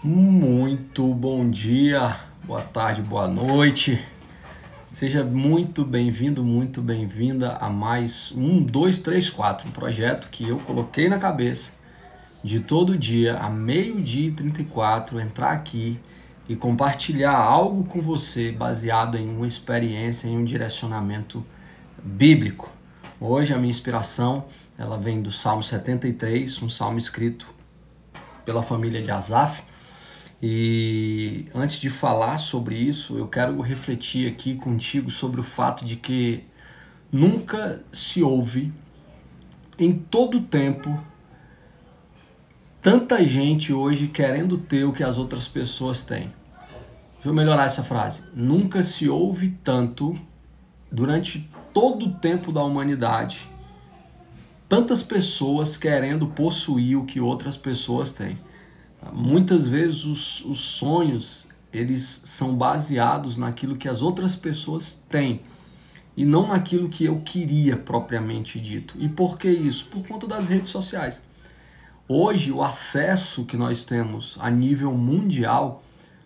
Muito bom dia, boa tarde, boa noite. Seja muito bem-vindo, muito bem-vinda a mais um, dois, três, quatro, um projeto que eu coloquei na cabeça de todo dia, a meio-dia e 34, entrar aqui e compartilhar algo com você baseado em uma experiência, em um direcionamento bíblico. Hoje a minha inspiração, ela vem do Salmo 73, um salmo escrito pela família de Asaf, e antes de falar sobre isso, eu quero refletir aqui contigo sobre o fato de que nunca se ouve em todo tempo tanta gente hoje querendo ter o que as outras pessoas têm. Deixa eu melhorar essa frase. Nunca se ouve tanto durante todo o tempo da humanidade tantas pessoas querendo possuir o que outras pessoas têm. Muitas vezes os, os sonhos eles são baseados naquilo que as outras pessoas têm e não naquilo que eu queria propriamente dito. E por que isso? Por conta das redes sociais. Hoje, o acesso que nós temos a nível mundial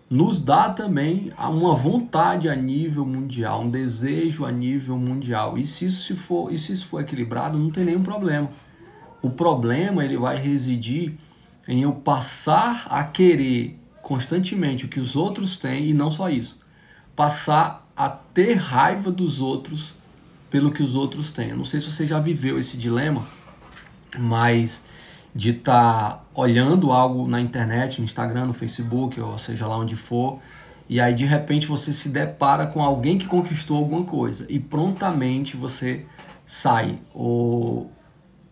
nos dá também uma vontade a nível mundial, um desejo a nível mundial. E se isso for, e se isso for equilibrado, não tem nenhum problema. O problema ele vai residir em eu passar a querer constantemente o que os outros têm e não só isso, passar a ter raiva dos outros pelo que os outros têm. Eu não sei se você já viveu esse dilema, mas de estar tá olhando algo na internet, no Instagram, no Facebook, ou seja lá onde for, e aí de repente você se depara com alguém que conquistou alguma coisa e prontamente você sai ou,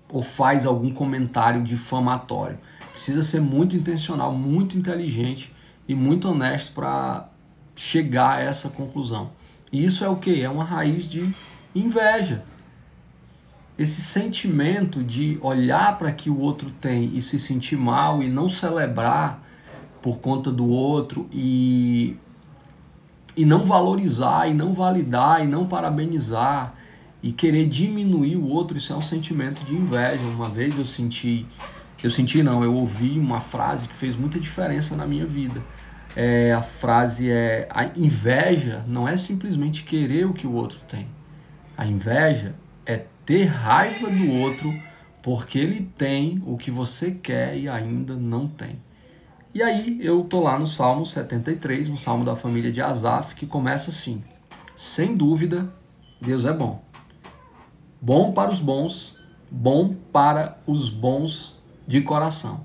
ou faz algum comentário difamatório. Precisa ser muito intencional, muito inteligente e muito honesto para chegar a essa conclusão. E isso é o que? É uma raiz de inveja. Esse sentimento de olhar para que o outro tem e se sentir mal e não celebrar por conta do outro e, e não valorizar e não validar e não parabenizar e querer diminuir o outro, isso é um sentimento de inveja. Uma vez eu senti eu senti não, eu ouvi uma frase que fez muita diferença na minha vida. É, a frase é: a inveja não é simplesmente querer o que o outro tem. A inveja é ter raiva do outro porque ele tem o que você quer e ainda não tem. E aí eu tô lá no Salmo 73, um salmo da família de Asaf, que começa assim: Sem dúvida, Deus é bom. Bom para os bons, bom para os bons de coração.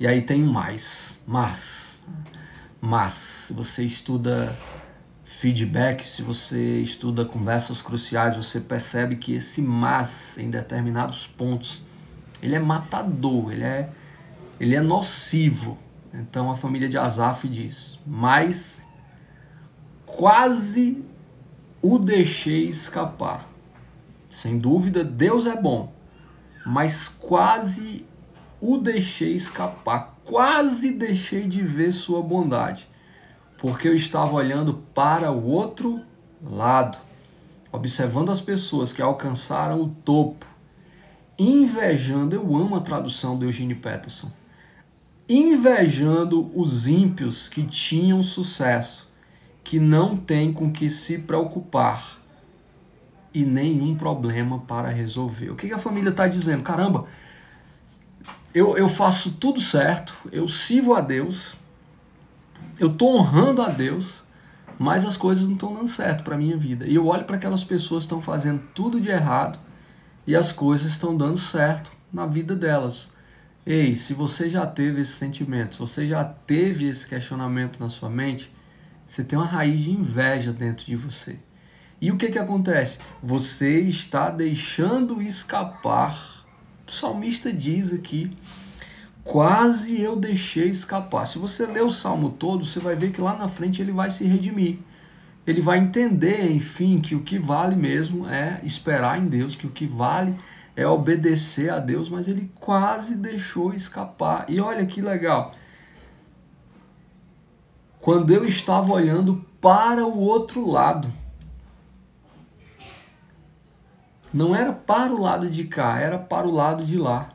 E aí tem mais, mas, mas, se você estuda feedback, se você estuda conversas cruciais, você percebe que esse mas em determinados pontos, ele é matador, ele é, ele é nocivo. Então a família de Asaf diz, mas quase o deixei escapar. Sem dúvida, Deus é bom, mas quase o deixei escapar, quase deixei de ver sua bondade, porque eu estava olhando para o outro lado, observando as pessoas que alcançaram o topo, invejando, eu amo a tradução do Eugene Peterson, invejando os ímpios que tinham sucesso, que não têm com que se preocupar e nenhum problema para resolver. O que a família está dizendo? Caramba, eu, eu faço tudo certo, eu sirvo a Deus, eu estou honrando a Deus, mas as coisas não estão dando certo para minha vida. E eu olho para aquelas pessoas que estão fazendo tudo de errado e as coisas estão dando certo na vida delas. Ei, se você já teve esse sentimento, se você já teve esse questionamento na sua mente, você tem uma raiz de inveja dentro de você. E o que, que acontece? Você está deixando escapar o salmista diz aqui: quase eu deixei escapar. Se você ler o salmo todo, você vai ver que lá na frente ele vai se redimir. Ele vai entender, enfim, que o que vale mesmo é esperar em Deus, que o que vale é obedecer a Deus, mas ele quase deixou escapar. E olha que legal. Quando eu estava olhando para o outro lado, não era para o lado de cá, era para o lado de lá.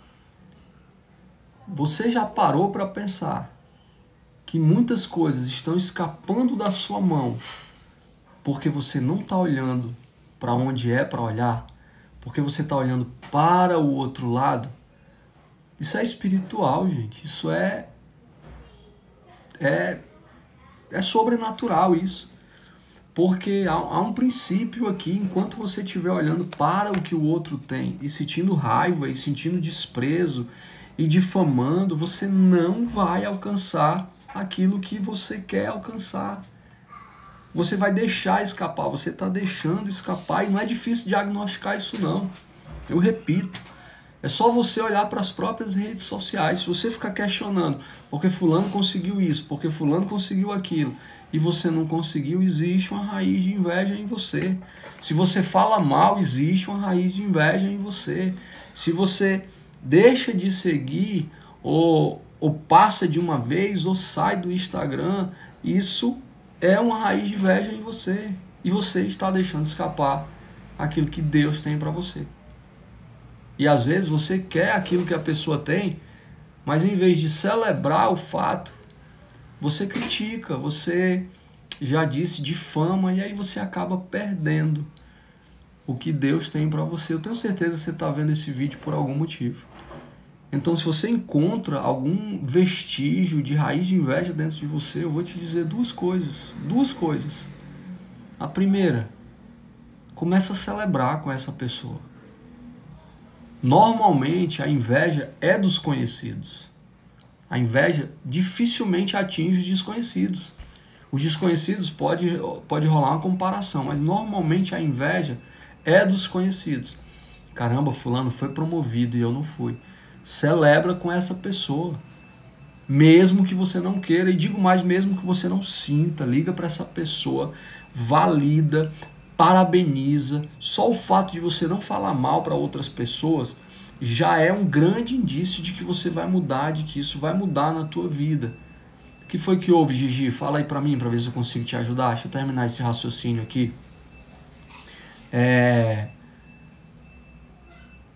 Você já parou para pensar que muitas coisas estão escapando da sua mão porque você não está olhando para onde é para olhar, porque você está olhando para o outro lado, isso é espiritual, gente. Isso é é é sobrenatural isso. Porque há, há, um princípio aqui, enquanto você estiver olhando para o que o outro tem e sentindo raiva e sentindo desprezo e difamando, você não vai alcançar aquilo que você quer alcançar. Você vai deixar escapar, você está deixando escapar e não é difícil diagnosticar isso não. Eu repito, é só você olhar para as próprias redes sociais. Se você ficar questionando, porque fulano conseguiu isso, porque fulano conseguiu aquilo, e você não conseguiu, existe uma raiz de inveja em você. Se você fala mal, existe uma raiz de inveja em você. Se você deixa de seguir ou ou passa de uma vez ou sai do Instagram, isso é uma raiz de inveja em você. E você está deixando escapar aquilo que Deus tem para você. E às vezes você quer aquilo que a pessoa tem, mas em vez de celebrar o fato, você critica, você já disse difama e aí você acaba perdendo o que Deus tem para você. Eu tenho certeza que você está vendo esse vídeo por algum motivo. Então, se você encontra algum vestígio de raiz de inveja dentro de você, eu vou te dizer duas coisas. Duas coisas. A primeira, começa a celebrar com essa pessoa. Normalmente, a inveja é dos conhecidos. A inveja dificilmente atinge os desconhecidos. Os desconhecidos pode, pode rolar uma comparação, mas normalmente a inveja é dos conhecidos. Caramba, fulano foi promovido e eu não fui celebra com essa pessoa. Mesmo que você não queira, e digo mais, mesmo que você não sinta, liga para essa pessoa, valida, parabeniza. Só o fato de você não falar mal para outras pessoas já é um grande indício de que você vai mudar, de que isso vai mudar na tua vida. O que foi que houve, Gigi? Fala aí para mim, para ver se eu consigo te ajudar. Deixa eu terminar esse raciocínio aqui. É...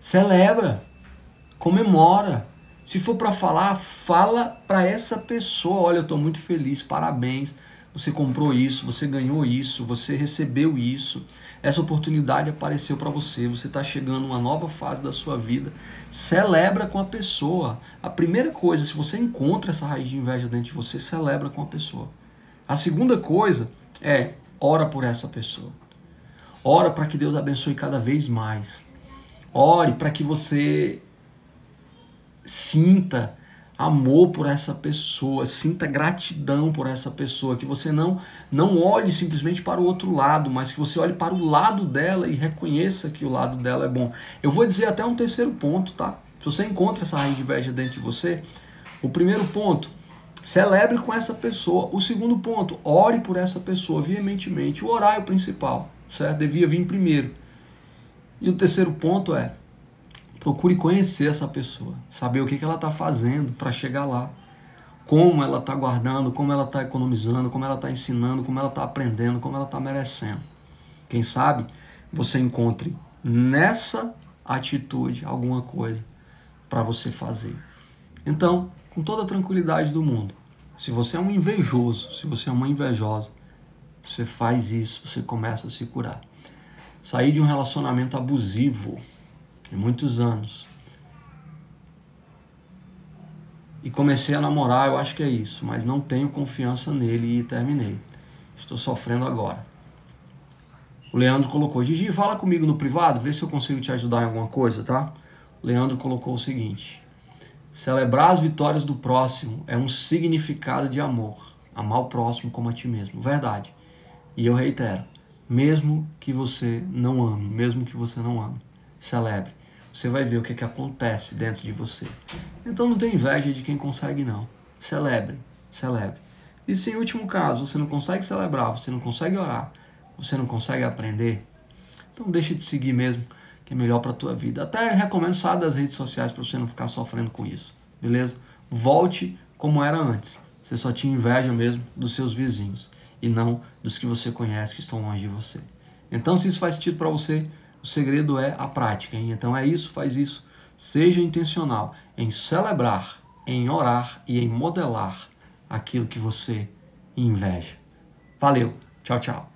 Celebra comemora. Se for para falar, fala para essa pessoa: olha, eu estou muito feliz, parabéns. Você comprou isso, você ganhou isso, você recebeu isso. Essa oportunidade apareceu para você. Você está chegando a uma nova fase da sua vida. Celebra com a pessoa. A primeira coisa, se você encontra essa raiz de inveja dentro de você, celebra com a pessoa. A segunda coisa é ora por essa pessoa. Ora para que Deus abençoe cada vez mais. Ore para que você sinta amor por essa pessoa, sinta gratidão por essa pessoa, que você não não olhe simplesmente para o outro lado, mas que você olhe para o lado dela e reconheça que o lado dela é bom. Eu vou dizer até um terceiro ponto, tá? Se você encontra essa raiz de inveja dentro de você, o primeiro ponto, celebre com essa pessoa. O segundo ponto, ore por essa pessoa veementemente. O orar é o principal, certo? Devia vir primeiro. E o terceiro ponto é Procure conhecer essa pessoa, saber o que, que ela está fazendo para chegar lá, como ela está guardando, como ela está economizando, como ela está ensinando, como ela está aprendendo, como ela está merecendo. Quem sabe você encontre nessa atitude alguma coisa para você fazer. Então, com toda a tranquilidade do mundo, se você é um invejoso, se você é uma invejosa, você faz isso, você começa a se curar. Sair de um relacionamento abusivo, de muitos anos. E comecei a namorar, eu acho que é isso, mas não tenho confiança nele e terminei. Estou sofrendo agora. O Leandro colocou: Gigi, fala comigo no privado, vê se eu consigo te ajudar em alguma coisa, tá? O Leandro colocou o seguinte: celebrar as vitórias do próximo é um significado de amor. Amar o próximo como a ti mesmo. Verdade. E eu reitero: mesmo que você não ame, mesmo que você não ame, celebre você vai ver o que, que acontece dentro de você. Então não tem inveja de quem consegue, não. Celebre, celebre. E se em último caso você não consegue celebrar, você não consegue orar, você não consegue aprender, então deixa de seguir mesmo, que é melhor para a tua vida. Até recomendo sair das redes sociais para você não ficar sofrendo com isso, beleza? Volte como era antes. Você só tinha inveja mesmo dos seus vizinhos e não dos que você conhece que estão longe de você. Então, se isso faz sentido para você, o segredo é a prática. Hein? Então é isso, faz isso. Seja intencional em celebrar, em orar e em modelar aquilo que você inveja. Valeu, tchau, tchau.